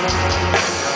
Música